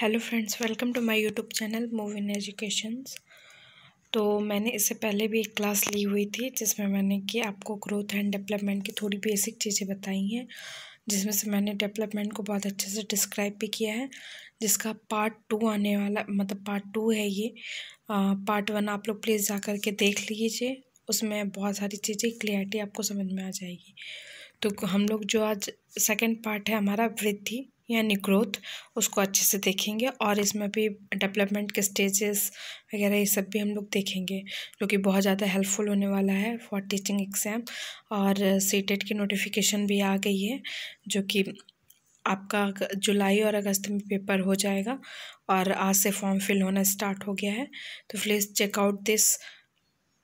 Hello friends welcome to my YouTube channel move in educations. तो मैंने इससे पहले भी एक क्लास ली हुई थी जिसमें मैंने कि आपको ग्रोथ एंड डेवलपमेंट की थोड़ी बेसिक चीज़ें बताई हैं जिसमें से मैंने डेवलपमेंट को बहुत अच्छे से डिस्क्राइब भी किया है जिसका पार्ट टू आने वाला मतलब पार्ट टू है ये। आ, पार्ट वन आप लोग प्लीज़ जा कर के देख लीजिए उसमें बहुत सारी चीज़ें क्लियरिटी आपको समझ में आ जाएगी। तो हम लोग जो आज सेकेंड पार्ट है हमारा वृद्धि यानी ग्रोथ, उसको अच्छे से देखेंगे और इसमें भी डेवलपमेंट के स्टेजेस वगैरह ये सब भी हम लोग देखेंगे, जो कि बहुत ज़्यादा हेल्पफुल होने वाला है फॉर टीचिंग एग्ज़ाम। और सी की नोटिफिकेशन भी आ गई है, जो कि आपका जुलाई और अगस्त में पेपर हो जाएगा और आज से फॉर्म फिल होना स्टार्ट हो गया है। तो please check out this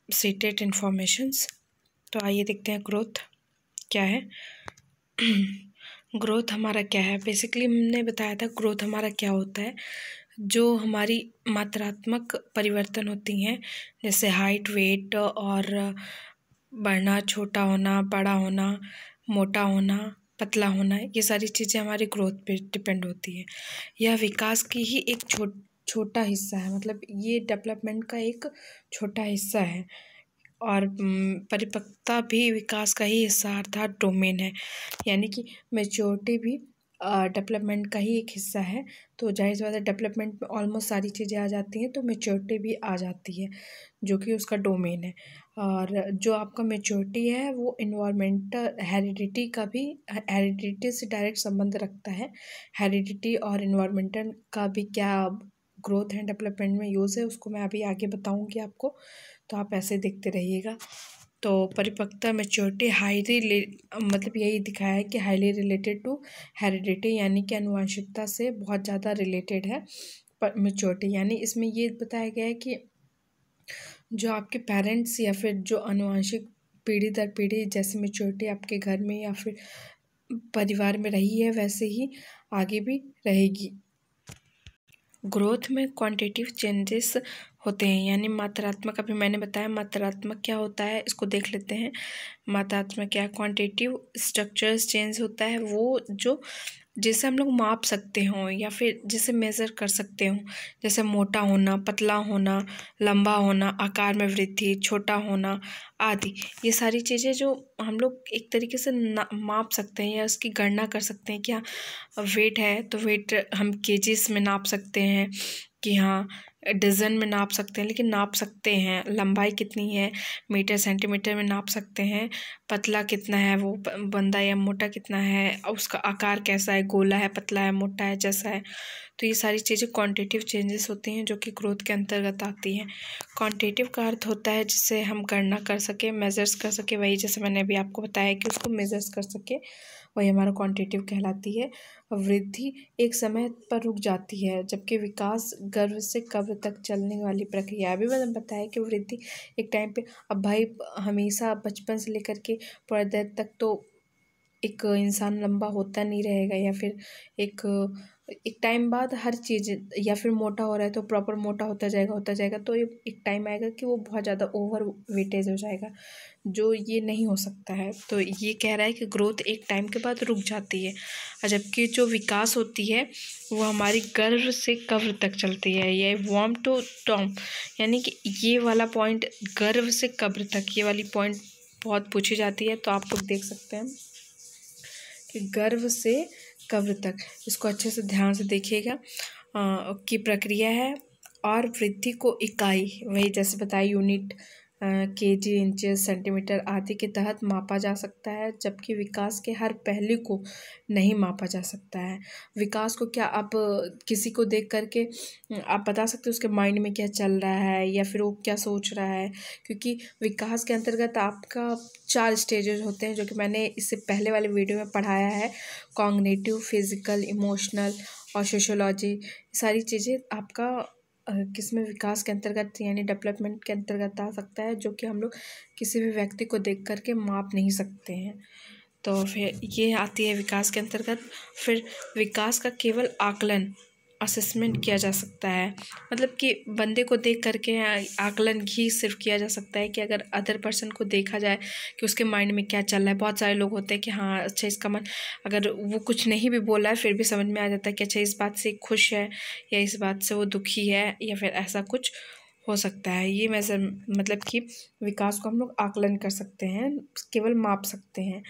C TET informations. तो आइए देखते हैं ग्रोथ क्या है। ग्रोथ हमारा क्या है? बेसिकली हमने बताया था ग्रोथ हमारा क्या होता है। जो हमारी मात्रात्मक परिवर्तन होती हैं, जैसे हाइट वेट और बढ़ना, छोटा होना, बड़ा होना, मोटा होना, पतला होना, ये सारी चीज़ें हमारी ग्रोथ पे डिपेंड होती है। यह विकास की ही एक छो छोटा हिस्सा है। मतलब ये डेवलपमेंट का एक छोटा हिस्सा है। और परिपक्वता भी विकास का ही हिस्सा अर्थात डोमेन है। यानी कि मेच्योरिटी भी डेवलपमेंट का ही एक हिस्सा है। तो ज़ाहिर सी बात है डेवलपमेंट में ऑलमोस्ट सारी चीज़ें आ जाती हैं तो मेच्योरिटी भी आ जाती है, जो कि उसका डोमेन है। और जो आपका मेच्योरिटी है, वो इन्वामेंटल हेरिडिटी का भी हेरिडिटी से डायरेक्ट संबंध रखता है। हेरिडिटी और इन्वामेंटल का भी क्या ग्रोथ एंड डेवलपमेंट में यूज़ है, उसको मैं अभी आगे बताऊँगी आपको। तो आप ऐसे देखते रहिएगा। तो परिपक्वता मेच्योरिटी हाईली मतलब यही दिखाया है कि हाईली रिलेटेड टू हेरिडिटी यानी कि अनुवांशिकता से बहुत ज़्यादा रिलेटेड है पर मेच्योरिटी यानी इसमें ये बताया गया है कि जो आपके पेरेंट्स या फिर जो अनुवांशिक पीढ़ी दर पीढ़ी, जैसे मेच्योरिटी आपके घर में या फिर परिवार में रही है, वैसे ही आगे भी रहेगी। ग्रोथ में क्वांटिटिव चेंजेस होते हैं, यानी मात्रात्मक, अभी मैंने बताया मात्रात्मक क्या होता है, इसको देख लेते हैं। मात्रात्मक क्या क्वांटिटिव स्ट्रक्चर्स चेंज होता है, वो जो जिसे हम लोग माप सकते हों या फिर जिसे मेज़र कर सकते हों, जैसे मोटा होना, पतला होना, लंबा होना, आकार में वृद्धि, छोटा होना आदि। ये सारी चीज़ें जो हम लोग एक तरीके से माप सकते हैं या उसकी गणना कर सकते हैं कि हाँ वेट है तो वेट हम केजीस में नाप सकते हैं कि हाँ डज़न में नाप सकते हैं, लेकिन नाप सकते हैं। लंबाई कितनी है? मीटर, सेंटीमीटर में नाप सकते हैं। पतला कितना है? वो बंदा या मोटा कितना है? उसका आकार कैसा है? गोला है, पतला है, मोटा है, जैसा है। तो ये सारी चीज़ें क्वांटिटिव चेंजेस होती हैं, जो कि ग्रोथ के अंतर्गत आती हैं। क्वांटिटिव का अर्थ होता है जिससे हम गणना कर सकें मेज़र्स कर सकें। वही जैसे मैंने अभी आपको बताया कि उसको मेज़र्स कर सके, वही हमारा क्वांटिटिव कहलाती है। वृद्धि एक समय पर रुक जाती है, जबकि विकास गर्भ से कब्र तक चलने वाली प्रक्रिया। अभी मैंने बताया कि वृद्धि एक टाइम पे, अब भाई हमेशा बचपन से लेकर के पर्दे तक तो एक इंसान लंबा होता नहीं रहेगा या फिर एक एक टाइम बाद हर चीज़ या फिर मोटा हो रहा है तो प्रॉपर मोटा होता जाएगा होता जाएगा तो एक टाइम आएगा कि वो बहुत ज़्यादा ओवर वेटेज हो जाएगा, जो ये नहीं हो सकता है। तो ये कह रहा है कि ग्रोथ एक टाइम के बाद रुक जाती है जबकि जो विकास होती है, वो हमारी गर्व से कब्र तक चलती है। ये वॉम टू टॉम यानी कि ये वाला पॉइंट गर्व से कब्र तक, ये वाली पॉइंट बहुत पूछी जाती है तो आप लोग देख सकते हैं कि गर्व से कब्र तक। इसको अच्छे से ध्यान से देखिएगा। की प्रक्रिया है और वृद्धि को इकाई, वही जैसे बताया यूनिट के जी इंचेस सेंटीमीटर आदि के तहत मापा जा सकता है, जबकि विकास के हर पहलू को नहीं मापा जा सकता है। विकास को क्या आप किसी को देख करके, आप बता सकते हो उसके माइंड में क्या चल रहा है, या फिर वो क्या सोच रहा है? क्योंकि विकास के अंतर्गत आपका चार स्टेजेस होते हैं, जो कि मैंने इससे पहले वाले वीडियो में पढ़ाया है। कॉग्नेटिव, फ़िज़िकल, इमोशनल और सोशोलॉजी सारी चीज़ें आपका किसमें विकास के अंतर्गत यानी डेवलपमेंट के अंतर्गत आ सकता है, जो कि हम लोग किसी भी व्यक्ति को देख करके माप नहीं सकते हैं। तो फिर ये आती है विकास के अंतर्गत। फिर विकास का केवल आकलन असेसमेंट किया जा सकता है। मतलब कि बंदे को देख करके आकलन ही सिर्फ़ किया जा सकता है कि अगर अदर पर्सन को देखा जाए कि उसके माइंड में क्या चल रहा है। बहुत सारे लोग होते हैं कि हाँ अच्छा इसका मन, अगर वो कुछ नहीं भी बोला है, फिर भी समझ में आ जाता है कि अच्छा इस बात से खुश है या इस बात से वो दुखी है या फिर ऐसा कुछ हो सकता है। ये मेजर मतलब कि विकास को हम लोग आकलन कर सकते हैं, केवल माप सकते हैं।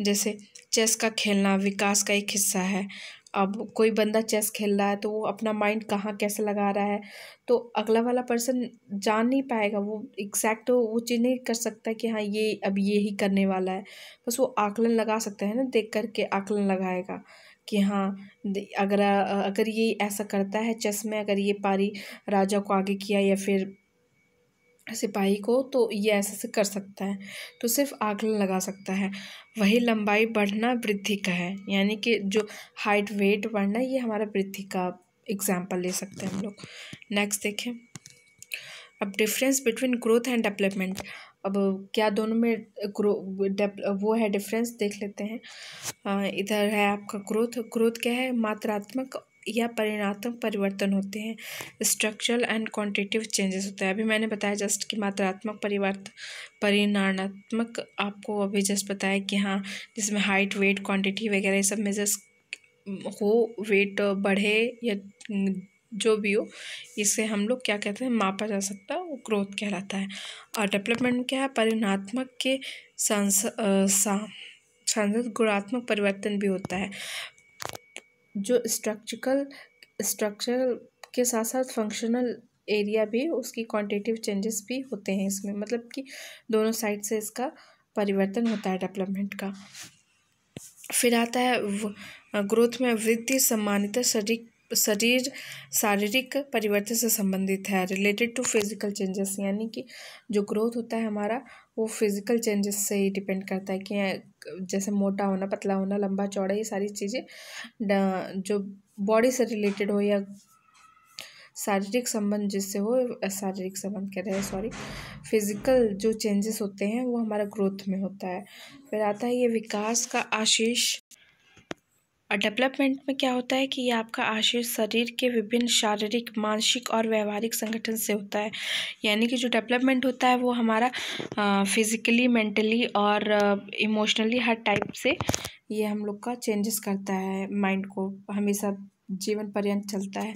जैसे चेस का खेलना विकास का एक हिस्सा है। अब कोई बंदा चेस खेल रहा है तो वो अपना माइंड कहाँ कैसे लगा रहा है? तो अगला वाला पर्सन जान नहीं पाएगा, वो एग्जैक्ट तो वो चीज़ नहीं कर सकता कि हाँ ये अब ये ही करने वाला है। बस वो आकलन लगा सकता है ना, देख करके आकलन लगाएगा कि हाँ अगर अगर ये ऐसा करता है चेस में, अगर ये पारी राजा को आगे किया या फिर सिपाही को तो ये ऐसे से कर सकता है। तो सिर्फ़ आकलन लगा सकता है। वही लंबाई बढ़ना वृद्धि का है। यानी कि जो हाइट वेट बढ़ना, ये हमारा वृद्धि का एग्ज़ाम्पल ले सकते हैं हम लोग। नेक्स्ट देखें। अब difference between growth and development अब क्या दोनों में ग्रो वो है डिफरेंस देख लेते हैं। इधर है आपका ग्रोथ ग्रोथ क्या है? मात्रात्मक या परिणात्मक परिवर्तन होते हैं स्ट्रक्चरल एंड क्वांटिटिव चेंजेस होते हैं। अभी मैंने बताया जस्ट कि मात्रात्मक परिवर्तन परिणात्मक आपको अभी जस्ट बताया कि हाँ जिसमें हाइट वेट क्वांटिटी वगैरह ये सब मेजर्स हो वेट बढ़े या जो भी हो, इसे हम लोग क्या कहते हैं, मापा जा सकता है, वो ग्रोथ कहलाता है। और डेवलपमेंट क्या है, परिणात्मक के सांसद गुणात्मक परिवर्तन भी होता है। जो स्ट्रक्चरल स्ट्रक्चर के साथ साथ फंक्शनल एरिया भी, उसकी क्वांटिटिव चेंजेस भी होते हैं इसमें। मतलब कि दोनों साइड से इसका परिवर्तन होता है डेवलपमेंट का। फिर आता है ग्रोथ में वृद्धि सम्मानित शरीर शरीर शारीरिक परिवर्तन से संबंधित है। रिलेटेड टू फ़िज़िकल चेंजेस यानी कि जो ग्रोथ होता है हमारा वो फ़िज़िकल चेंजेस से ही डिपेंड करता है कि जैसे मोटा होना, पतला होना, लंबा, चौड़ा, ये सारी चीज़ें जो बॉडी से रिलेटेड हो या शारीरिक संबंध जिससे हो शारीरिक संबंध कह रहे हैं सॉरी फ़िज़िकल जो चेंजेस होते हैं, वो हमारा ग्रोथ में होता है। फिर आता है ये विकास का आशीष। और डेवलपमेंट में क्या होता है कि ये आपका आशय शरीर के विभिन्न शारीरिक, मानसिक और व्यवहारिक संगठन से होता है। यानी कि जो डेवलपमेंट होता है वो हमारा फिज़िकली मेंटली और इमोशनली हर टाइप से ये हम लोग का चेंजेस करता है माइंड को। हमेशा जीवन पर्यंत चलता है।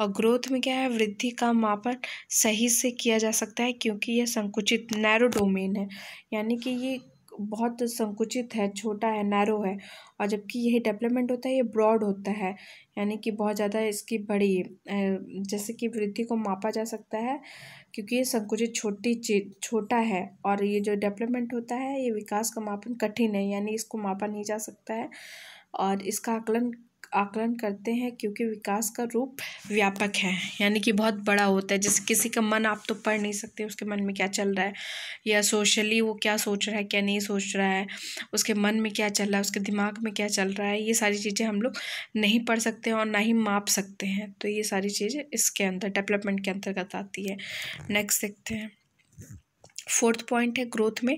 और ग्रोथ में क्या है, वृद्धि का मापन सही से किया जा सकता है क्योंकि यह संकुचित नैरो डोमेन है। यानी कि ये बहुत संकुचित है, छोटा है नैरो है और जबकि यही डेवलपमेंट होता है, ये ब्रॉड होता है। यानी कि बहुत ज़्यादा इसकी बड़ी जैसे कि वृद्धि को मापा जा सकता है क्योंकि ये संकुचित छोटी चीज़ छोटा है और ये जो डेवलपमेंट होता है, ये विकास का मापन कठिन है, यानी इसको मापा नहीं जा सकता है और इसका आकलन आकलन करते हैं क्योंकि विकास का रूप व्यापक है। यानी कि बहुत बड़ा होता है। जैसे किसी का मन आप तो पढ़ नहीं सकते, उसके मन में क्या चल रहा है? या सोशली वो क्या सोच रहा है, क्या नहीं सोच रहा है? उसके मन में क्या चल रहा है? उसके दिमाग में क्या चल रहा है? ये सारी चीज़ें हम लोग नहीं पढ़ सकते और ना ही माप सकते हैं। तो ये सारी चीज़ें इसके अंदर, डेवलपमेंट के अंतर्गत आती है। नेक्स्ट देखते हैं। फोर्थ पॉइंट है, ग्रोथ में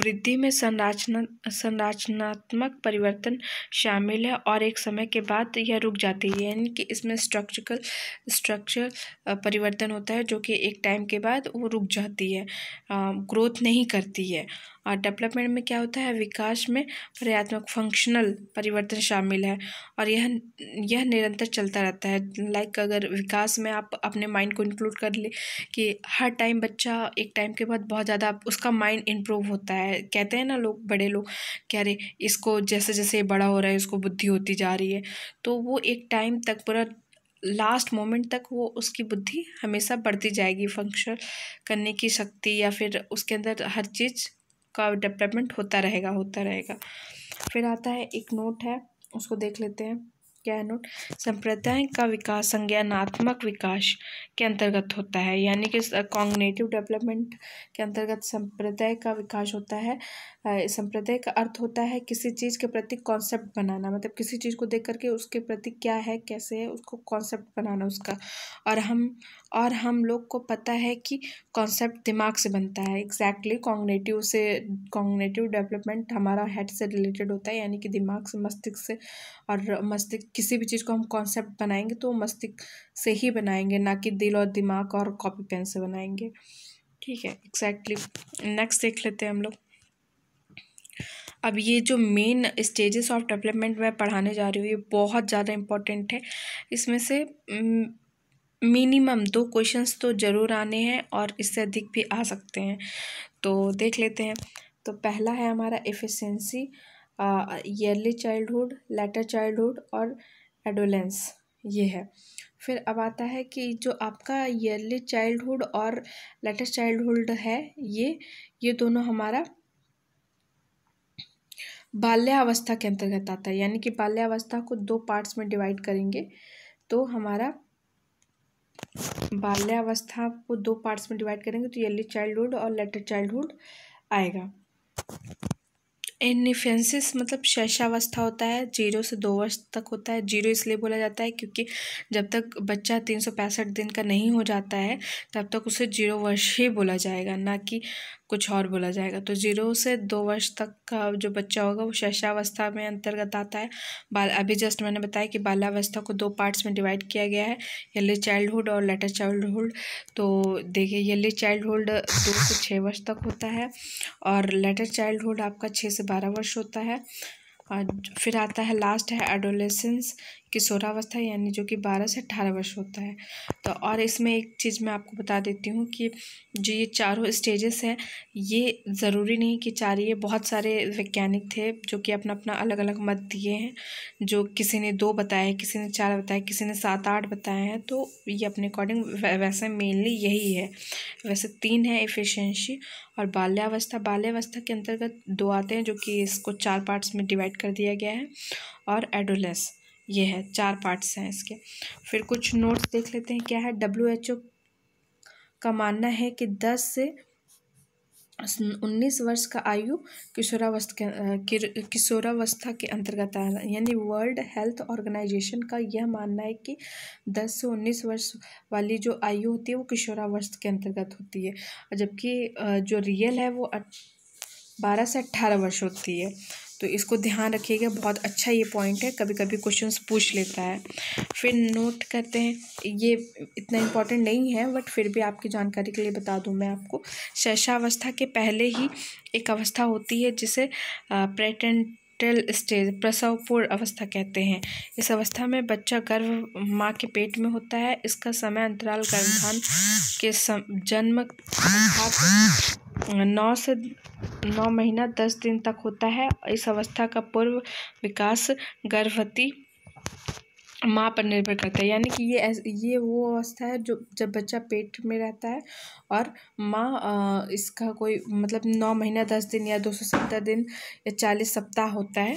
वृद्धि में संरचना, संरचनात्मक परिवर्तन शामिल है और एक समय के बाद यह रुक जाती है। यानी कि इसमें स्ट्रक्चरल स्ट्रक्चर परिवर्तन होता है जो कि एक टाइम के बाद वो रुक जाती है। ग्रोथ नहीं करती है। और डेवलपमेंट में क्या होता है? विकास में पर्यात्मक फंक्शनल परिवर्तन शामिल है और यह यह निरंतर चलता रहता है। लाइक अगर विकास में आप अपने माइंड को इंक्लूड कर ले कि हर टाइम बच्चा एक टाइम के बाद बहुत ज़्यादा उसका माइंड इम्प्रूव होता है। कहते हैं ना लोग, बड़े लोग कह रहे इसको जैसे जैसे बड़ा हो रहा है उसको बुद्धि होती जा रही है। तो वो एक टाइम तक पूरा लास्ट मोमेंट तक वो उसकी बुद्धि हमेशा बढ़ती जाएगी। फ़ंक्शन करने की शक्ति या फिर उसके अंदर हर चीज़ का डेवलपमेंट होता रहेगा होता रहेगा। फिर आता है एक नोट है, उसको देख लेते हैं। क्या है नोट संप्रदाय का विकास संज्ञानात्मक विकास के अंतर्गत होता है, यानी कि कॉग्नेटिव डेवलपमेंट के अंतर्गत संप्रदाय का विकास होता है। संप्रदाय का अर्थ होता है किसी चीज़ के प्रति कॉन्सेप्ट बनाना। मतलब किसी चीज़ को देख करके उसके प्रति क्या है, कैसे है, उसको कॉन्सेप्ट बनाना उसका। और हम और हम लोग को पता है कि कॉन्सेप्ट दिमाग से बनता है। एग्जैक्टली कॉग्नेटिव से कॉग्नेटिव डेवलपमेंट हमारा हेड से रिलेटेड होता है। यानी कि दिमाग से, मस्तिष्क से। और मस्तिष्क किसी भी चीज़ को हम कॉन्सेप्ट बनाएँगे तो मस्तिष्क से ही बनाएँगे, ना कि दिल और दिमाग और कॉपी पेन से बनाएँगे। ठीक है एग्जैक्टली नेक्स्ट देख लेते हैं हम लोग। अब ये जो मेन स्टेजेस ऑफ़ डेवलपमेंट मैं पढ़ाने जा रही हूँ, ये बहुत ज़्यादा इम्पोर्टेंट है। इसमें से मिनिमम दो क्वेश्चंस तो ज़रूर आने हैं और इससे अधिक भी आ सकते हैं। तो देख लेते हैं। तो पहला है हमारा infancy early childhood later childhood और एडोलेंस ये है। फिर अब आता है कि जो आपका ईयरली चाइल्डहुड और लेटर चाइल्डहुड है, ये ये दोनों हमारा बाल्यावस्था के अंतर्गत आता है। यानी कि बाल्यावस्था को दो पार्ट्स में डिवाइड करेंगे तो हमारा बाल्यावस्था को दो पार्ट्स में डिवाइड करेंगे तो यली चाइल्डहुड और लेटर चाइल्डहुड आएगा। इनिफेंसिस मतलब शैशावस्था होता है ज़ीरो से दो वर्ष तक होता है। ज़ीरो इसलिए बोला जाता है क्योंकि जब तक बच्चा तीन सौ पैंसठ दिन का नहीं हो जाता है, तब तक उसे ज़ीरो वर्ष ही बोला जाएगा। ना कि कुछ और बोला जाएगा। तो ज़ीरो से दो वर्ष तक का जो बच्चा होगा, वो शैशावस्था में अंतर्गत आता है। बाल, अभी जस्ट मैंने बताया कि बाल्यावस्था को दो पार्ट्स में डिवाइड किया गया है यली चाइल्डहुड और लेटर चाइल्डहुड। तो देखिए यली चाइल्डहुड दो से छः वर्ष तक होता है और लेटर चाइल्डहुड आपका छः से बारह वर्ष होता है। और फिर आता है, लास्ट है, एडोलेसेंस। किशोरावस्था यानी जो कि बारह से अट्ठारह वर्ष होता है। तो और इसमें एक चीज़ मैं आपको बता देती हूँ कि जो ये चारों स्टेजेस हैं, ये ज़रूरी नहीं कि चार, ये बहुत सारे वैज्ञानिक थे जो कि अपना अपना अलग अलग मत दिए हैं, जो किसी ने दो बताए, किसी ने चार बताए, किसी ने सात, आठ बताए हैं तो ये अपने अकॉर्डिंग वैसे मेनली यही है। वैसे तीन है एफिशिएंसी और बाल्यावस्था। बाल्यावस्था के अंतर्गत दो आते हैं जो कि इसको चार पार्ट्स में डिवाइड कर दिया गया है और एडोलेस ये है, चार पार्ट्स हैं इसके। फिर कुछ नोट्स देख लेते हैं, क्या है? डब्ल्यू एच ओ का मानना है कि दस से उन्नीस वर्ष का आयु किशोरावस्था के किशोरावस्था के अंतर्गत है यानी वर्ल्ड हेल्थ ऑर्गेनाइजेशन का यह मानना है कि दस से उन्नीस वर्ष वाली जो आयु होती है, वो किशोरावस्था के अंतर्गत होती है। जबकि जो रियल है, वो बारह से अट्ठारह वर्ष होती है। तो इसको ध्यान रखिएगा बहुत अच्छा ये पॉइंट है कभी कभी क्वेश्चन पूछ लेता है। फिर नोट करते हैं ये इतना इम्पोर्टेंट नहीं है बट फिर भी आपकी जानकारी के लिए बता दूँ मैं आपको। शैशावस्था के पहले ही एक अवस्था होती है जिसे प्रेटेंट स्टेज प्रसव पूर्व अवस्था कहते हैं। इस अवस्था में बच्चा गर्भ माँ के पेट में होता है इसका समय अंतराल गर्भधान के सम, जन्म नौ से नौ महीना दस दिन तक होता है। इस अवस्था का पूर्व विकास गर्भवती माँ पर निर्भर करता है। यानी कि ये ये वो अवस्था है जो, जब बच्चा पेट में रहता है और माँ इसका कोई मतलब नौ महीना दस दिन या दो सौ सत्तर दिन या चालीस सप्ताह होता है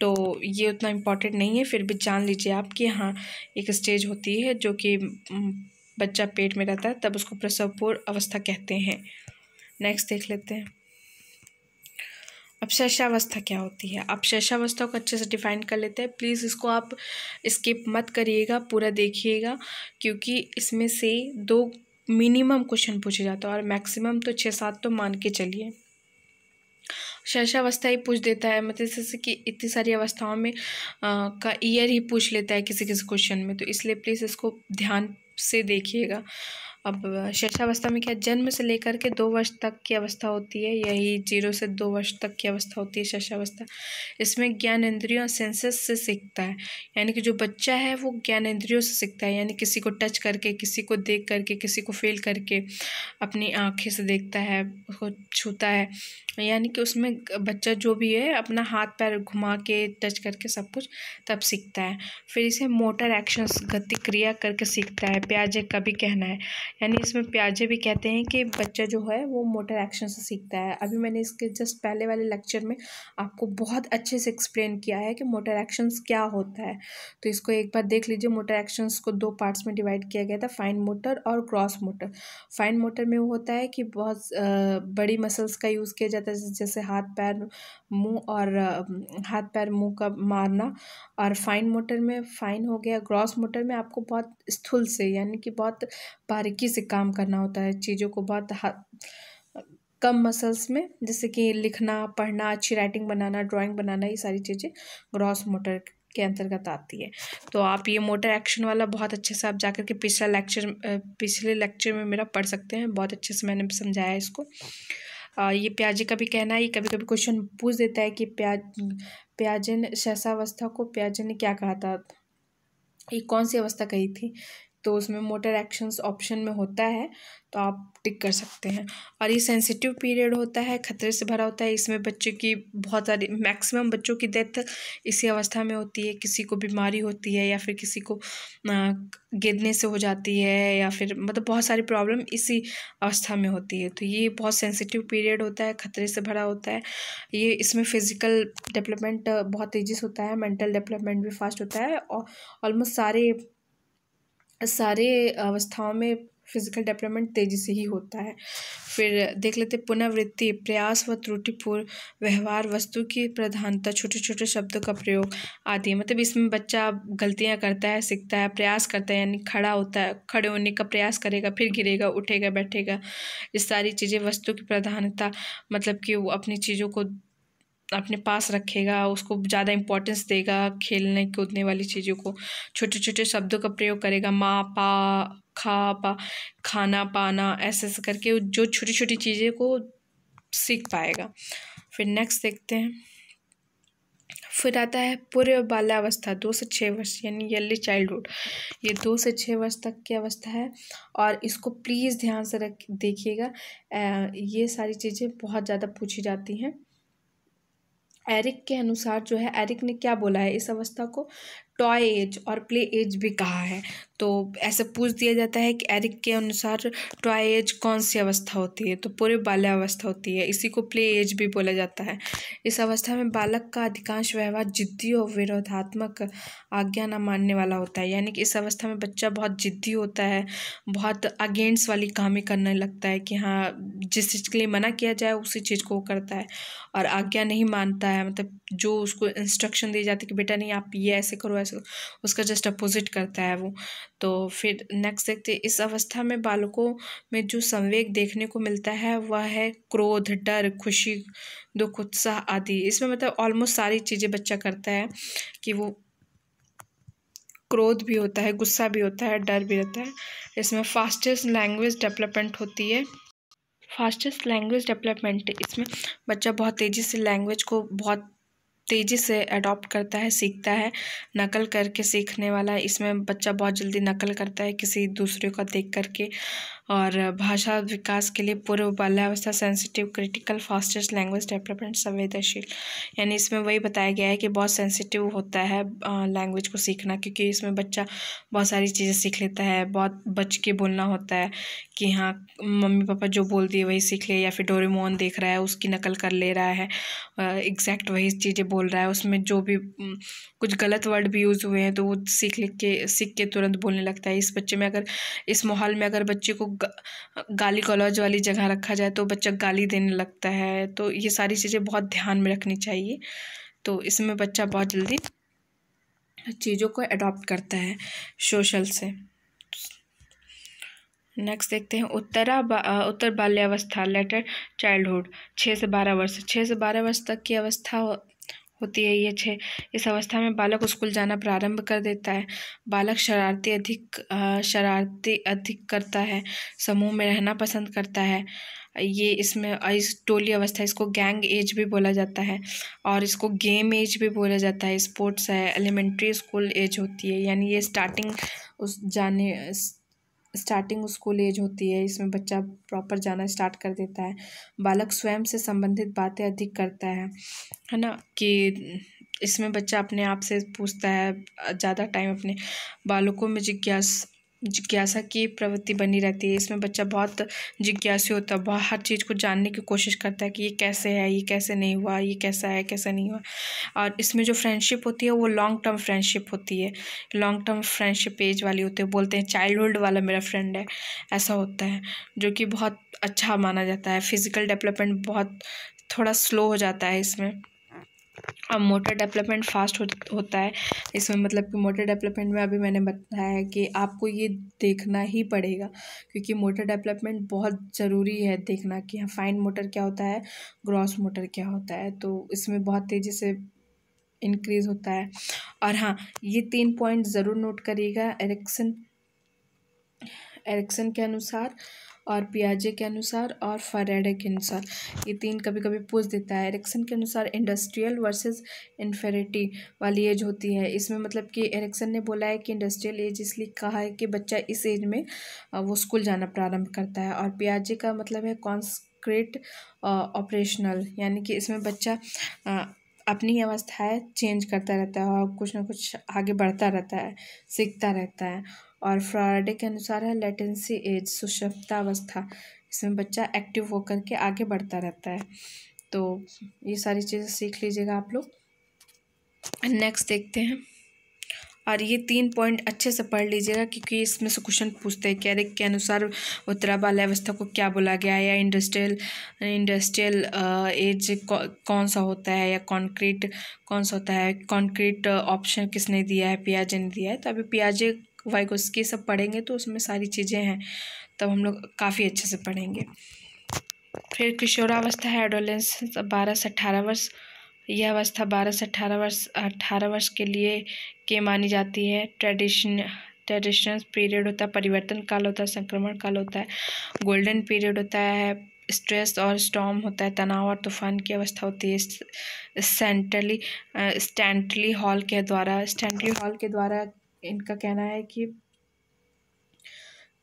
तो ये उतना इम्पोर्टेंट नहीं है। फिर भी जान लीजिए आप कि हाँ एक स्टेज होती है जो कि बच्चा पेट में रहता है, तब उसको प्रसवपूर्व अवस्था कहते हैं। नेक्स्ट देख लेते हैं। अब शैशावस्था क्या होती है? आप शैशावस्था को अच्छे से डिफाइन कर लेते हैं। प्लीज़ इसको आप स्किप मत करिएगा पूरा देखिएगा क्योंकि इसमें से दो मिनिमम क्वेश्चन पूछे जाते हैं और मैक्सिमम तो छः सात तो मान के चलिए। शैशावस्था ही पूछ देता है मतलब जैसे कि इतनी सारी अवस्थाओं में आ, का ईयर ही पूछ लेता है किसी किसी क्वेश्चन में। तो इसलिए प्लीज़ इसको ध्यान से देखिएगा। अब शैशावस्था में क्या जन्म से लेकर के दो वर्ष तक की अवस्था होती है? यही ज़ीरो से दो वर्ष तक की अवस्था होती है शैशावस्था इसमें ज्ञान इंद्रियों सेंसेस से सीखता है। यानी कि जो बच्चा है, वो ज्ञान इंद्रियों से सीखता है। यानी किसी को टच करके, किसी को देख करके, किसी को फील करके अपनी आँखें से देखता है, उसको छूता है। यानी कि उसमें बच्चा जो भी है, अपना हाथ पैर घुमा के टच करके सब कुछ तब सीखता है। फिर इसे मोटर एक्शंस गति क्रिया करके सीखता है। प्याजे कभी कहना है। यानी इसमें प्याजे भी कहते हैं कि बच्चा जो है वो मोटर एक्शन से सीखता है। अभी मैंने इसके जस्ट पहले वाले लेक्चर में आपको बहुत अच्छे से एक्सप्लेन किया है कि मोटर एक्शंस क्या होता है। तो इसको एक बार देख लीजिए, मोटर एक्शंस को दो पार्ट्स में डिवाइड किया गया था फाइन मोटर और क्रॉस मोटर फाइन मोटर में वो होता है कि बहुत बड़ी मसल्स का यूज़ किया जाता है, जैसे हाथ, पैर मुँह और हाथ पैर मुँह का मारना और फाइन मोटर में फाइन हो गया। ग्रॉस मोटर में आपको बहुत स्थूल से, यानी कि बहुत बारीकी से काम करना होता है चीज़ों को, बहुत कम मसल्स में, जैसे कि लिखना, पढ़ना, अच्छी राइटिंग बनाना ड्राइंग बनाना, ये सारी चीज़ें ग्रॉस मोटर के अंतर्गत आती है। तो आप ये मोटर एक्शन वाला बहुत अच्छे से आप जाकर के पिछला लेक्चर पिछले लेक्चर में मेरा पढ़ सकते हैं। बहुत अच्छे से मैंने समझाया इसको। ये प्याजे का भी कहना है, ये कभी कभी क्वेश्चन पूछ देता है कि प्याज, प्याजन शैसावस्था को प्याजन ने क्या कहा था? ये कौन सी अवस्था कही थी? तो उसमें मोटर एक्शंस ऑप्शन में होता है तो आप टिक कर सकते हैं। और ये सेंसिटिव पीरियड होता है, खतरे से भरा होता है, इसमें बच्चे की बहुत सारी, मैक्सिमम बच्चों की डेथ इसी अवस्था में होती है, किसी को बीमारी होती है या फिर किसी को गिरने से हो जाती है या फिर मतलब बहुत सारी प्रॉब्लम इसी अवस्था में होती है। तो ये बहुत सेंसिटिव पीरियड होता है, खतरे से भरा होता है। ये इसमें फ़िज़िकल डेवलपमेंट बहुत तेज़ी से होता है, मेंटल डेवलपमेंट भी फास्ट होता है और ऑलमोस्ट सारे सारे अवस्थाओं में फ़िज़िकल डेवलपमेंट तेज़ी से ही होता है। फिर देख लेते पुनरावृत्ति, प्रयास व त्रुटिपूर्ण व्यवहार, वस्तु की प्रधानता छोटे छोटे शब्दों का प्रयोग आदि। मतलब इसमें बच्चा गलतियाँ करता है, सीखता है, प्रयास करता है, यानी खड़ा होता है, खड़े होने का प्रयास करेगा, फिर गिरेगा, उठेगा, बैठेगा। ये सारी चीज़ें वस्तु की प्रधानता मतलब कि वो अपनी चीज़ों को अपने पास रखेगा, उसको ज़्यादा इम्पोर्टेंस देगा खेलने कूदने वाली चीज़ों को। छोटे छोटे शब्दों का प्रयोग करेगा, माँ, पा, खा, पा, खाना, पाना ऐसे ऐसे करके जो छोटी छोटी चीज़ें को सीख पाएगा। फिर नेक्स्ट देखते हैं। फिर आता है पूर्व बाल्यावस्था, दो से छः वर्ष, यानी यर्ली चाइल्डहुड ये दो से छः वर्ष तक की अवस्था है और इसको प्लीज़ ध्यान से रख, देखिएगा। ये सारी चीज़ें बहुत ज़्यादा पूछी जाती हैं। एरिक के अनुसार जो है, एरिक ने क्या बोला है इस अवस्था को? टॉय एज और प्ले एज भी कहा है। तो ऐसा पूछ दिया जाता है कि एरिक के अनुसार टॉय एज कौन सी अवस्था होती है? तो पूरे बाल्यावस्था होती है। इसी को प्ले एज भी बोला जाता है। इस अवस्था में बालक का अधिकांश व्यवहार जिद्दी और विरोधात्मक आज्ञा न मानने वाला होता है। यानी कि इस अवस्था में बच्चा बहुत जिद्दी होता है, बहुत अगेंस्ट वाली कामें करने लगता है कि हाँ जिस चीज़ के लिए मना किया जाए, उसी चीज़ को वो करता है और आज्ञा नहीं मानता है। मतलब जो उसको इंस्ट्रक्शन दी जाती है कि बेटा नहीं, आप ये ऐसे करो, ऐसे उसका जस्ट अपोजिट करता है वो। तो फिर नेक्स्ट देखते इस अवस्था में बालकों में जो संवेग देखने को मिलता है, वह है क्रोध, डर, खुशी, दुख, उत्साह आदि। इसमें मतलब ऑलमोस्ट सारी चीज़ें बच्चा करता है कि वो क्रोध भी होता है, गुस्सा भी होता है, डर भी रहता है। इसमें फास्टेस्ट लैंग्वेज डेवलपमेंट होती है। फास्टेस्ट लैंग्वेज डेवलपमेंट इसमें बच्चा बहुत तेज़ी से लैंग्वेज को बहुत तेज़ी से अडॉप्ट करता है, सीखता है, नकल करके सीखने वाला इसमें बच्चा बहुत जल्दी नकल करता है किसी दूसरे को देख करके और भाषा विकास के लिए पूर्व बाल्यावस्था sensitive critical fastest language development संवेदनशील। यानी इसमें वही बताया गया है कि बहुत सेंसिटिव होता है लैंग्वेज को सीखना, क्योंकि इसमें बच्चा बहुत सारी चीज़ें सीख लेता है, बहुत बच के बोलना होता है। कि हाँ मम्मी पापा जो बोल दिए वही सीख ले या फिर डोरेमोन देख रहा है, उसकी नकल कर ले रहा है। एग्जैक्ट वही चीज़ें बोल रहा है। उसमें जो भी कुछ गलत वर्ड भी यूज़ हुए हैं तो वो सीख लिख के, सीख के तुरंत बोलने लगता है। इस बच्चे में अगर, इस माहौल में अगर बच्चे को गाली गलौज वाली जगह रखा जाए तो बच्चा गाली देने लगता है। तो ये सारी चीज़ें बहुत ध्यान में रखनी चाहिए। तो इसमें बच्चा बहुत जल्दी चीज़ों को अडॉप्ट करता है सोशल से। नेक्स्ट देखते हैं उत्तरा बा, उत्तर बाल्यावस्था लेटर चाइल्डहुड छः से बारह वर्ष। छः से बारह वर्ष तक की अवस्था हो, होती है ये छः इस अवस्था में बालक स्कूल जाना प्रारंभ कर देता है। बालक शरारती अधिक शरारती अधिक करता है। समूह में रहना पसंद करता है। ये इसमें इस टोली अवस्था इसको गैंग एज भी बोला जाता है और इसको गेम एज भी बोला जाता है। स्पोर्ट्स है एलिमेंट्री स्कूल एज होती है। यानी ये स्टार्टिंग उस जाने स्टार्टिंग स्कूल एज होती है, इसमें बच्चा प्रॉपर जाना स्टार्ट कर देता है। बालक स्वयं से संबंधित बातें अधिक करता है है ना? कि इसमें बच्चा अपने आप से पूछता है, ज़्यादा टाइम अपने बालकों में जिज्ञास जिज्ञासा की प्रवृत्ति बनी रहती है। इसमें बच्चा बहुत जिज्ञासु होता है, बहुत हर चीज़ को जानने की कोशिश करता है कि ये कैसे है, ये कैसे नहीं हुआ, ये कैसा है, कैसा नहीं हुआ। और इसमें जो फ्रेंडशिप होती है, वो लॉन्ग टर्म फ्रेंडशिप होती है। लॉन्ग टर्म फ्रेंडशिप एज वाली होती है, बोलते हैं चाइल्डहुड वाला मेरा फ्रेंड है। ऐसा होता है, जो कि बहुत अच्छा माना जाता है। फ़िज़िकल डेवलपमेंट बहुत थोड़ा स्लो हो जाता है इसमें। अब मोटर डेवलपमेंट फास्ट हो, होता है। इसमें मतलब कि मोटर डेवलपमेंट में अभी मैंने बताया है कि आपको ये देखना ही पड़ेगा क्योंकि मोटर डेवलपमेंट बहुत ज़रूरी है देखना कि हाँ फाइन मोटर क्या होता है ग्रॉस मोटर क्या होता है। तो इसमें बहुत तेज़ी से इंक्रीज़ होता है। और हाँ ये तीन पॉइंट ज़रूर नोट करिएगा। एरिक्सन एरिक्सन के अनुसार और पियाजे के अनुसार और फरेडे के अनुसार। ये तीन कभी कभी पूछ देता है। एरिक्सन के अनुसार इंडस्ट्रियल वर्सेस इन्फेरिटी वाली एज होती है। इसमें मतलब कि एरिक्सन ने बोला है कि इंडस्ट्रियल एज इसलिए कहा है कि बच्चा इस एज में वो स्कूल जाना प्रारंभ करता है। और पियाजे का मतलब है कॉन्सक्रेट ऑपरेशनल। यानी कि इसमें बच्चा आ, अपनी अवस्थाएँ चेंज करता रहता है और कुछ ना कुछ आगे बढ़ता रहता है सीखता रहता है। और फ्राडे के अनुसार है, लेटेंसी एज सुषुप्ता अवस्था इसमें बच्चा एक्टिव होकर के आगे बढ़ता रहता है। तो ये सारी चीज़ें सीख लीजिएगा आप लोग। नेक्स्ट देखते हैं। और ये तीन पॉइंट अच्छे से पढ़ लीजिएगा, क्योंकि इसमें से क्वेश्चन पूछते हैं कैरिक के अनुसार उत्तरा अवस्था को क्या बोला गया है? या इंडस्ट्रियल इंडस्ट्रियल एज कौन सा होता है? या कॉन्क्रीट कौन सा होता है? कॉन्क्रीट ऑप्शन किसने दिया है? पियाजे ने दिया है। तो अभी पियाजे वाइगोस्की सब पढ़ेंगे तो उसमें सारी चीज़ें हैं। तब हम लोग काफ़ी अच्छे से पढ़ेंगे। फिर किशोरावस्था है एडोलेंस बारह से अट्ठारह वर्ष। यह अवस्था बारह से अट्ठारह वर्ष अट्ठारह वर्ष के लिए के मानी जाती है। ट्रेडिशन ट्रेडिशनल पीरियड होता है, परिवर्तन काल होता है, संक्रमण काल होता है। गोल्डन पीरियड होता है स्ट्रेस और स्टॉम होता है, तनाव और तूफ़ान की अवस्था होती है। सेंटली स्टैंटली हॉल के द्वारा स्टैंटली हॉल के द्वारा इनका कहना है कि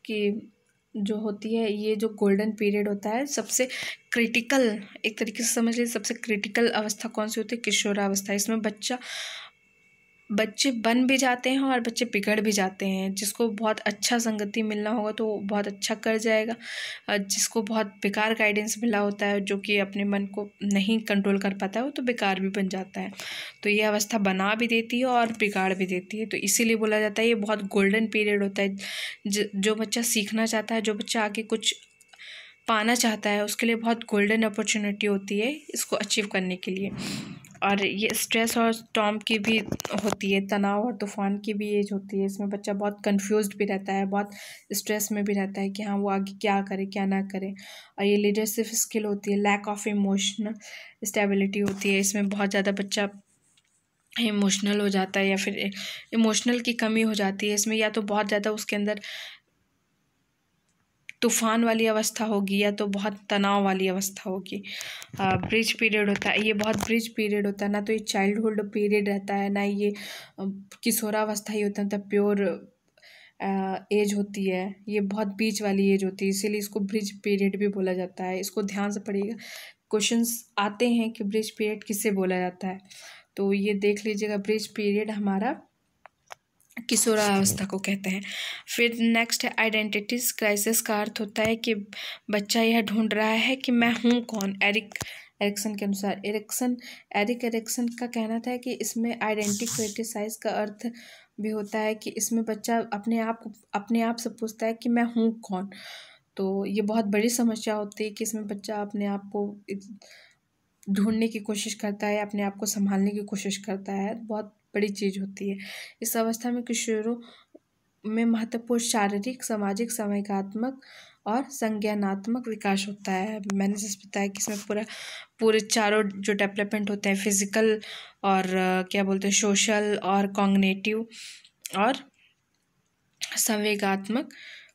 कि जो होती है, ये जो गोल्डन पीरियड होता है, सबसे क्रिटिकल एक तरीके से समझ लीजिए, सबसे क्रिटिकल अवस्था कौन सी होती है? किशोरावस्था। इसमें बच्चा बच्चे बन भी जाते हैं और बच्चे बिगड़ भी जाते हैं। जिसको बहुत अच्छा संगति मिलना होगा तो बहुत अच्छा कर जाएगा। जिसको बहुत बेकार गाइडेंस मिला होता है, जो कि अपने मन को नहीं कंट्रोल कर पाता है, वो तो बेकार भी बन जाता है। तो ये अवस्था बना भी देती है और बिगाड़ भी देती है। तो इसीलिए बोला जाता है, ये बहुत गोल्डन पीरियड होता है। जो बच्चा सीखना चाहता है, जो बच्चा आगे कुछ पाना चाहता है, उसके लिए बहुत गोल्डन अपॉर्चुनिटी होती है इसको अचीव करने के लिए। और ये स्ट्रेस और स्टॉम की भी होती है, तनाव और तूफ़ान की भी एज होती है। इसमें बच्चा बहुत कंफ्यूज भी रहता है, बहुत स्ट्रेस में भी रहता है कि हाँ वो आगे क्या करे, क्या ना करे। और ये लीडरशिप स्किल होती है लैक ऑफ़ इमोशनल स्टेबिलिटी होती है। इसमें बहुत ज़्यादा बच्चा इमोशनल हो जाता है या फिर इमोशनल की कमी हो जाती है। इसमें या तो बहुत ज़्यादा उसके अंदर तूफ़ान वाली अवस्था होगी या तो बहुत तनाव वाली अवस्था होगी। ब्रिज पीरियड होता है, ये बहुत ब्रिज पीरियड होता है, ना तो ये चाइल्डहुड पीरियड रहता है, ना ये किशोरावस्था ही होता है मतलब प्योर एज होती है। ये बहुत बीच वाली एज होती है, इसीलिए इसको ब्रिज पीरियड भी बोला जाता है। इसको ध्यान से पढ़िएगा। क्वेश्चंस आते हैं कि ब्रिज पीरियड किससे बोला जाता है? तो ये देख लीजिएगा, ब्रिज पीरियड हमारा किशोरावस्था को कहते हैं। फिर नेक्स्ट है आइडेंटिटीज क्राइसिस का अर्थ होता है कि बच्चा यह ढूंढ रहा है कि मैं हूँ कौन? एरिक एरिक्सन के अनुसार। एरिक्सन एरिक एरिक्सन का कहना था कि इसमें आइडेंटिटी क्रिटिसाइज का अर्थ भी होता है कि इसमें बच्चा अपने आप अपने आप से पूछता है कि मैं हूँ कौन? तो ये बहुत बड़ी समस्या होती है कि इसमें बच्चा अपने आप को ढूँढने की कोशिश करता है अपने आप को संभालने की कोशिश करता है। बहुत बड़ी चीज़ होती है। इस अवस्था में किशोरों में महत्वपूर्ण शारीरिक, सामाजिक, संवेगात्मक और संज्ञानात्मक विकास होता है। मैंने जैसे बताया कि इसमें पूरा, पूरे चारों जो डेवलपमेंट होते हैं, फ़िज़िकल और, क्या बोलते हैं, सोशल और कॉग्नेटिव और संवेगात्मक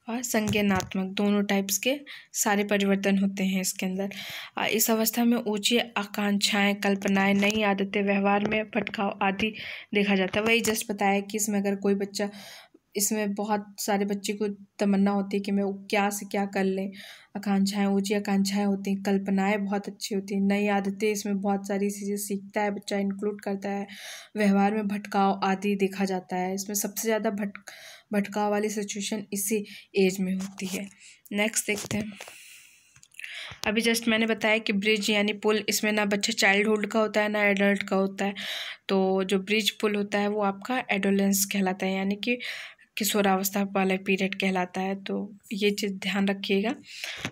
और संज्ञानात्मक दोनों टाइप्स के सारे परिवर्तन होते हैं इसके अंदर। इस अवस्था में ऊँची आकांक्षाएँ, कल्पनाएँ, नई आदतें, व्यवहार में भटकाव आदि देखा जाता है। वही जस्ट बताया कि इसमें अगर कोई बच्चा, इसमें बहुत सारे बच्चे को तमन्ना होती है कि मैं क्या से क्या कर लें। आकांक्षाएँ, ऊँची आकांक्षाएँ होती हैं, कल्पनाएँ बहुत अच्छी होती हैं, नई आदतें इसमें बहुत सारी चीज़ें सीखता है, बच्चा इंक्लूड करता है। व्यवहार में भटकाव आदि देखा जाता है। इसमें सबसे ज़्यादा भट भटकाव वाली सिचुएशन इसी एज में होती है। नेक्स्ट देखते हैं। अभी जस्ट मैंने बताया कि ब्रिज यानी पुल, इसमें ना बच्चे चाइल्डहुड का होता है, ना एडल्ट का होता है। तो जो ब्रिज पुल होता है, वो आपका एडोलेंस कहलाता है। यानी कि किशोरावस्था वाला पीरियड कहलाता है तो ये चीज़ ध्यान रखिएगा।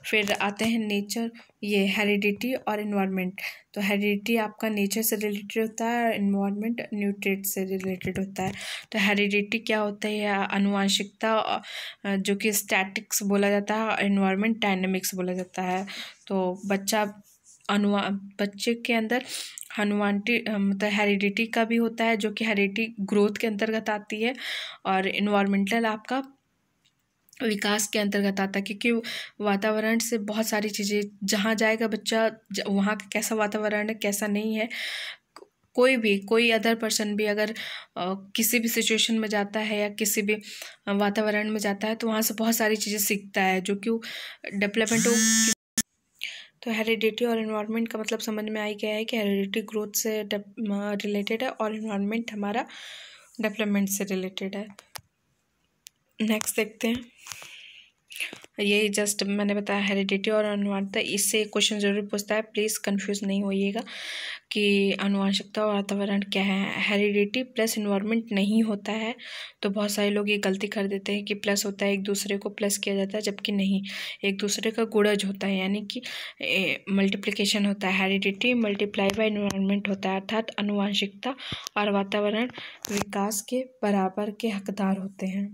फिर आते हैं नेचर, ये हेरिडिटी और इन्वायरमेंट तो हेरिडिटी आपका नेचर से रिलेटेड होता है और इन्वायरमेंट न्यूट्रेट से रिलेटेड होता है। तो हेरिडिटी क्या होता है अनुवांशिकता जो कि स्टैटिक्स बोला जाता है और इन्वायरमेंट डायनेमिक्स बोला जाता है। तो बच्चा अनुवा बच्चे के अंदर हनुमानटी मतलब हेरिडिटी का भी होता है जो कि हेरिडिटी ग्रोथ के अंतर्गत आती है और इन्वायरमेंटल आपका विकास के अंतर्गत आता है क्योंकि वातावरण से बहुत सारी चीज़ें जहाँ जाएगा बच्चा वहाँ का कैसा वातावरण है कैसा नहीं है कोई भी कोई अदर पर्सन भी अगर आ, किसी भी सिचुएशन में जाता है या किसी भी वातावरण में जाता है तो वहाँ से बहुत सारी चीज़ें सीखता है जो कि डेवलपमेंट तो हेरिडिटी और इन्वायरमेंट का मतलब समझ में आ गया है कि हेरिडिटी ग्रोथ से रिलेटेड है और इन्वायरमेंट हमारा डेवलपमेंट से रिलेटेड है। नेक्स्ट देखते हैं। ये जस्ट मैंने बताया हेरिडिटी और अनुवांशिकता इससे क्वेश्चन ज़रूर पूछता है। प्लीज़ कंफ्यूज नहीं होइएगा कि अनुवांशिकता और वातावरण क्या है। हेरिडिटी प्लस इन्वायरमेंट नहीं होता है तो बहुत सारे लोग ये गलती कर देते हैं कि प्लस होता है, एक दूसरे को प्लस किया जाता है, जबकि नहीं। एक दूसरे का गुड़ज होता है, यानी कि मल्टीप्लिकेशन होता है। हेरिडिटी मल्टीप्लाई बाय इन्वायरमेंट होता है, अर्थात अनुवांशिकता और वातावरण विकास के बराबर के हकदार होते हैं।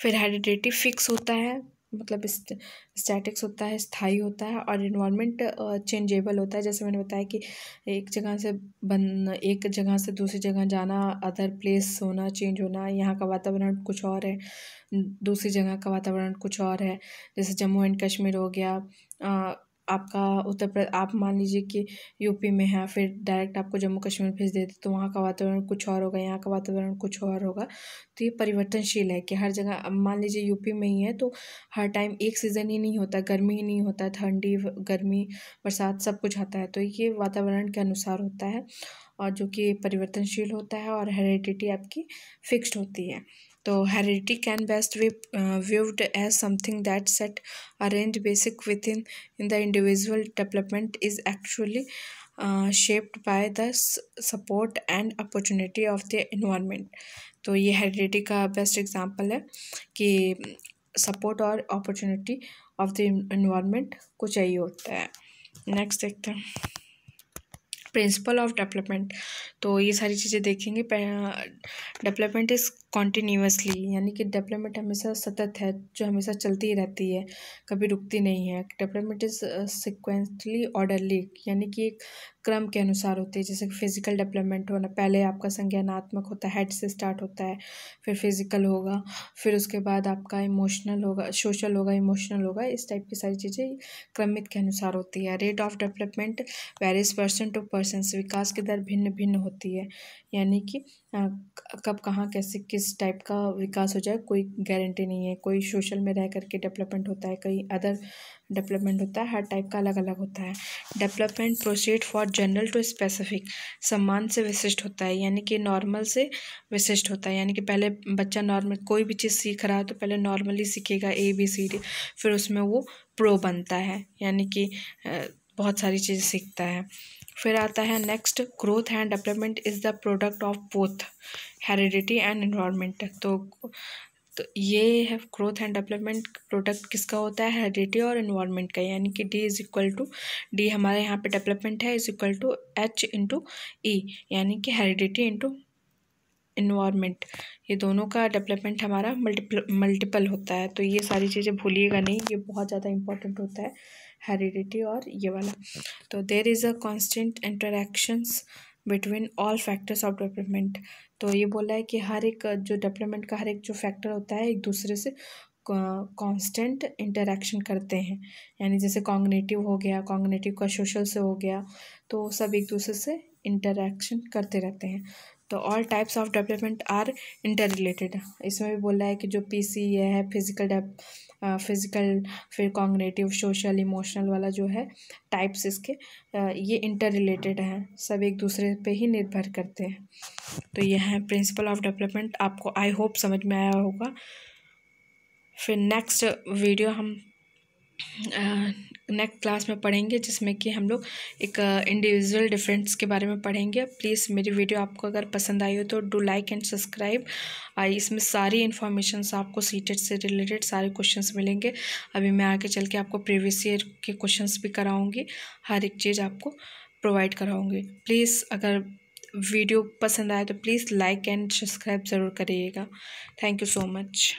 फिर हेरिडिटी फिक्स होता है मतलब स्टैटिक्स होता है स्थायी होता है और इन्वायरमेंट चेंजेबल होता है। जैसे मैंने बताया कि एक जगह से बन, एक जगह से दूसरी जगह जाना अदर प्लेस होना चेंज होना, यहाँ का वातावरण कुछ और है, दूसरी जगह का वातावरण कुछ और है। जैसे जम्मू एंड कश्मीर हो गया आपका उत्तर प्रदेश आप मान लीजिए कि यूपी में है, फिर डायरेक्ट आपको जम्मू कश्मीर भेज देते तो वहाँ का वातावरण कुछ और होगा, यहाँ का वातावरण कुछ और होगा। तो ये परिवर्तनशील है कि हर जगह मान लीजिए यूपी में ही है तो हर टाइम एक सीज़न ही नहीं होता, गर्मी ही नहीं होता, ठंडी, गर्मी, बरसात सब कुछ आता है तो ये वातावरण के अनुसार होता है, और जो कि परिवर्तनशील होता है और हेरिडिटी आपकी फिक्स्ड होती है। तो heredity can best be viewed as something that set a range basic within in the individual development is actually shaped by the support and opportunity of the environment तो ये हेरिडिटी का best example है कि support और opportunity of the environment को चाहिए होता है। नेक्स्ट देखते हैं। प्रिंसिपल ऑफ़ डेवलपमेंट तो ये सारी चीज़ें देखेंगे डेवलपमेंट इज़ कॉन्टीन्यूसली यानी कि डेवलपमेंट हमेशा सतत है, जो हमेशा चलती ही रहती है, कभी रुकती नहीं है। डेवलपमेंट इज़ सिक्वेंसली ऑर्डरली यानी कि एक क्रम के अनुसार होती है। जैसे कि फ़िज़िकल डेवलपमेंट होना, पहले आपका संज्ञानात्मक होता है हेड से स्टार्ट होता है, फिर फ़िज़िकल होगा, फिर उसके बाद आपका इमोशनल होगा सोशल होगा इमोशनल होगा, इस टाइप की सारी चीज़ें क्रमित के अनुसार होती है। Rate of development varies person to person विकास की दर भिन्न भिन्न होती है, यानी कि, कब, कहाँ, कैसे, किस टाइप का विकास हो जाए, कोई गारंटी नहीं है। कोई सोशल में रह करके डेवलपमेंट होता है कहीं अदर डेवलपमेंट होता है, हर टाइप का अलग अलग होता है। Development proceed for general to specific सम्मान से विशिष्ट होता है, यानी कि नॉर्मल से विशिष्ट होता है। यानी कि पहले बच्चा नॉर्मल कोई भी चीज़ सीख रहा है तो पहले नॉर्मली सीखेगा ए बी सी डी फिर उसमें वो प्रो बनता है। यानी कि बहुत सारी चीज़ें सीखता है। फिर आता है next growth and development is the product of both heredity and environment तो तो ये है ग्रोथ एंड डेवलपमेंट प्रोडक्ट किसका होता है? हेरिडिटी और इन्वायरमेंट का, यानी कि D is equal to D हमारे यहाँ पे डेवलपमेंट है is equal to H into E यानी कि हेरिडिटी इंटू इन्वायरमेंट ये दोनों का डेवलपमेंट हमारा मल्टीपल मल्टीपल होता है। तो ये सारी चीज़ें भूलिएगा नहीं, ये बहुत ज़्यादा इंपॉर्टेंट होता है। हेरिडिटी और ये वाला। तो there is a constant interactions between all factors of development तो ये बोला है कि हर एक जो डेवलपमेंट का हर एक जो फैक्टर होता है, एक दूसरे से कांस्टेंट इंटरेक्शन करते हैं। यानी जैसे कॉग्नेटिव हो गया कॉग्नेटिव का सोशल से हो गया तो सब एक दूसरे से इंटरेक्शन करते रहते हैं। तो all types of development are interrelated इसमें भी बोला है कि जो पी सी है फ़िज़िकल फ़िज़िकल फिर कॉग्नेटिव सोशल इमोशनल वाला जो है टाइप्स इसके ये इंटर रिलेटेड हैं। सब एक दूसरे पे ही निर्भर करते हैं। तो ये है प्रिंसिपल ऑफ़ डेवलपमेंट आपको आई होप समझ में आया होगा। फिर नेक्स्ट वीडियो हम नेक्स्ट क्लास में पढ़ेंगे, जिसमें कि हम लोग एक इंडिविजुअल डिफरेंस के बारे में पढ़ेंगे। प्लीज़ मेरी वीडियो आपको अगर पसंद आई हो तो डू लाइक एंड सब्सक्राइब आई इसमें सारी इन्फॉर्मेशन आपको सीटेड से रिलेटेड सारे क्वेश्चंस मिलेंगे। अभी मैं आगे चल के आपको प्रीवियस ईयर के क्वेश्चंस भी कराऊँगी। हर एक चीज़ आपको प्रोवाइड कराऊँगी। प्लीज़ अगर वीडियो पसंद आए तो प्लीज़ लाइक एंड सब्सक्राइब ज़रूर करिएगा। Thank you so much